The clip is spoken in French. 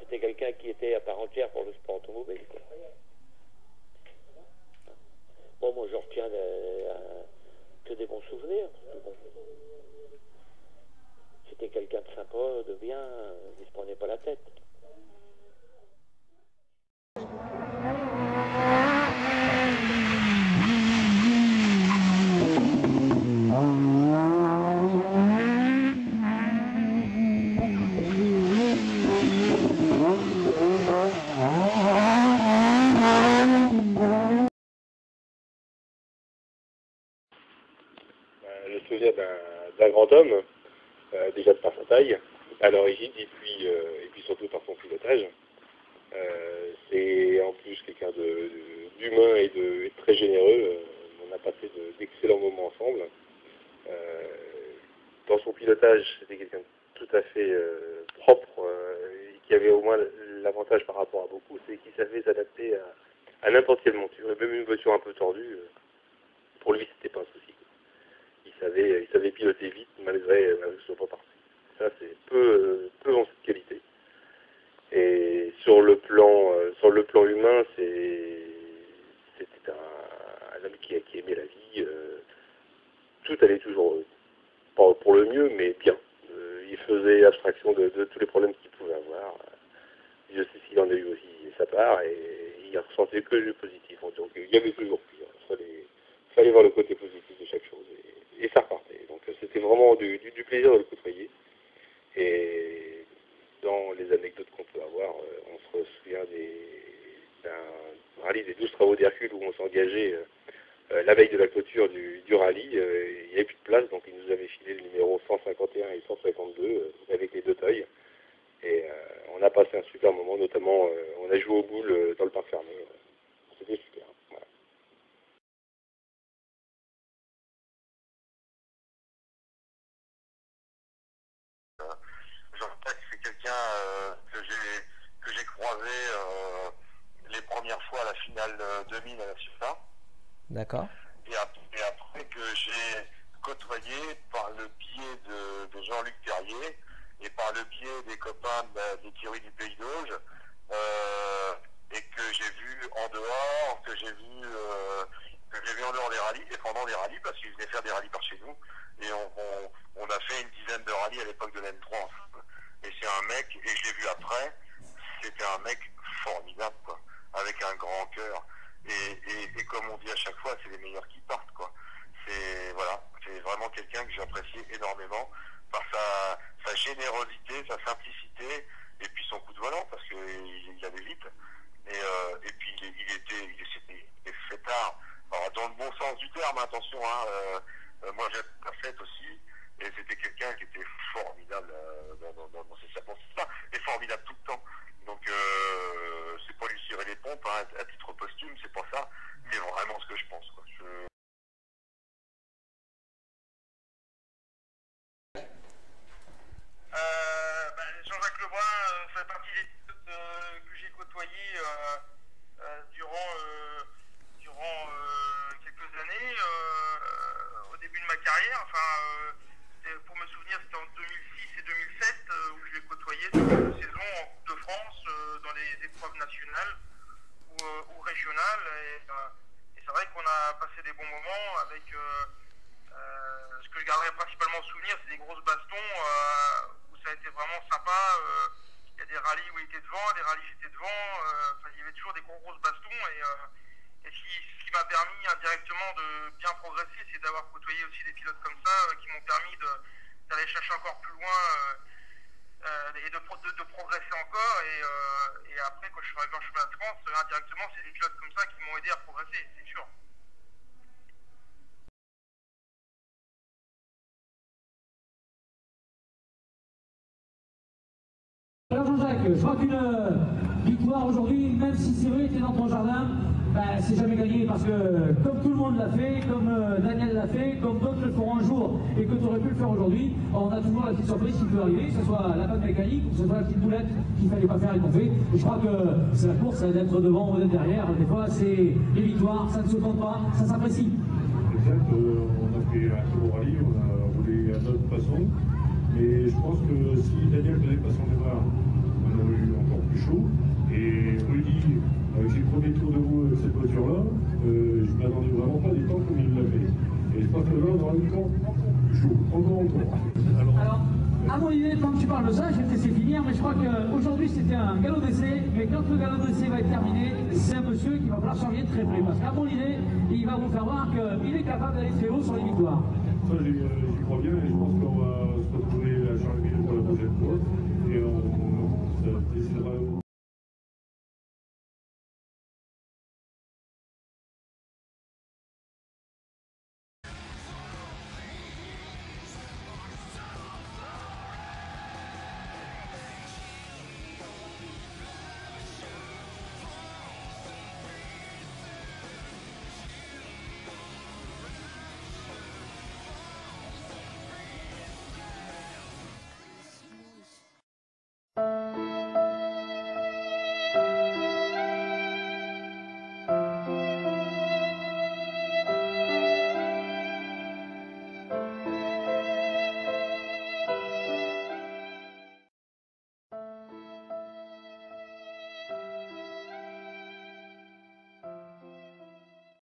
c'était quelqu'un qui était à part entière pour le sport automobile. Bon, moi, je retiens que des bons souvenirs. C'était quelqu'un de sympa, de bien, il se prenait pas la tête. D'un grand homme, euh, déjà de par sa taille, à l'origine, et puis, euh, surtout par son pilotage. Euh, c'est en plus quelqu'un d'humain et de très généreux. on a passé d'excellents moments ensemble. dans son pilotage, c'était quelqu'un tout à fait propre, et qui avait au moins l'avantage par rapport à beaucoup, c'est qu'il savait s'adapter à, n'importe quelle monture, même une voiture un peu tordue, pour lui, c'était pas un souci il savait piloter vite malgré, malgré ce pas parti. Ça, c'est peu, peu en cette qualité. Et sur le plan, euh, sur le plan humain, c'était un, homme qui, aimait la vie. Euh, tout allait toujours, pas pour le mieux, mais bien. Euh, il faisait abstraction de, tous les problèmes qu'il pouvait avoir. Je sais s'il en a eu aussi sa part, et il ressentait que le positif. Donc il y avait toujours pire. Il fallait, voir le côté positif de chaque chose et ça repartait. Vraiment du, plaisir de le côtoyer. Et dans les anecdotes qu'on peut avoir, euh, on se souvient d'un rallye des 12 travaux d'Hercule où on engagé euh, euh, la veille de la clôture du, rallye. il n'y avait plus de place, donc il nous avait filé le numéro 151 et 152 avec les deux tailles. Et on a passé un super moment, notamment on a joué au boule dans le parc fermé. C'était super. Euh, que j'ai que j'ai croisé euh, les premières fois à la finale 2000 à la FIFA. D'accord. Et, après que j'ai côtoyé par le biais de, Jean-Luc Terrier et par le biais des copains des Thierry du Pays d'Auge, euh, et que j'ai vu en dehors, que j'ai vu, que j'ai vu en dehors des rallyes et pendant des rallyes parce qu'ils venaient faire des rallyes par chez nous. Et on, a fait une dizaine de rallyes à l'époque de l'N3 et c'est un mec, et je l'ai vu après, c'était un mec formidable, quoi, avec un grand cœur. Et, comme on dit à chaque fois, c'est les meilleurs partent, quoi. C'est voilà, c'est vraiment quelqu'un que j'apprécie énormément par sa, générosité, sa simplicité, et puis son coup de volant, parce qu'il il allait vite. Et, euh, et puis il, était, il était fêtard, dans le bon sens du terme, attention, hein, euh, euh, moi j'ai la fête aussi, et c'était quelqu'un qui était formidable euh, dans, dans, dans, ses circonstances et formidable tout le temps. Donc euh, c'est pas lui tirer les pompes hein, à titre posthume, c'est pas ça. C'est vraiment ce que je pense. Quoi. Je... Euh, ben, Jean-Jacques Lebrun euh, fait partie des pilotes euh, que j'ai côtoyés euh, durant, durant quelques années au début de ma carrière. Enfin, pour me souvenir, c'était en 2006 et 2007 euh, où je l'ai côtoyé sur une saison en Coupe de France euh, dans les épreuves nationales ou, euh, régionales. Et, c'est vrai qu'on a passé des bons moments avec principalement souvenir, c'est des grosses bastons où ça a été vraiment sympa. Il y a des rallyes où il était devant, des rallyes j'étais devant. il y avait toujours des grosses bastons et, ce qui m'a permis indirectement de bien progresser, c'est d'avoir côtoyé aussi des pilotes comme ça qui m'ont permis d'aller chercher encore plus loin et de, progresser encore. Et, après, quand je suis arrivé en chemin de France, indirectement, c'est des pilotes comme ça qui m'ont aidé à progresser, c'est sûr. Je crois qu'une victoire aujourd'hui, même si c'est vrai, tu dans ton jardin, ben, c'est jamais gagné parce que comme tout le monde l'a fait, comme euh, Daniel l'a fait, comme d'autres le feront un jour et que tu aurais pu le faire aujourd'hui, on a toujours la petite surprise qui peut arriver, que ce soit la panne mécanique que ce soit la petite boulette qu'il fallait pas faire et qu'on fait. Et je crois que c'est la course, d'être devant ou d'être derrière. Des fois, c'est les victoires, ça ne se compte pas, ça s'apprécie. Exact, euh, on a fait un tour rallye, on a roulé à notre façon. Mais je pense que si Daniel faisait pas son aurait eu encore chaud. Et Rudy, avec ses premiers tours de roue avec cette voiture-là, euh, je ne m'attendais vraiment pas du temps comme il l'a fait. Et je pense que là, on aura du temps plus chaud, encore encore. Alors, à mon idée, quand tu parles de ça, je vais te laisser finir, mais je crois qu'aujourd'hui c'était un galop d'essai, mais quand le galop d'essai va être terminé, c'est un monsieur qui va falloir surveiller très près, parce qu'à mon idée, il va vous faire voir qu'il est capable d'aller très haut sur les victoires. Ça, euh, j'y crois bien et je pense qu'on va